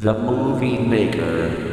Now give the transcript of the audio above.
The Movie Maker.